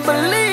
believe.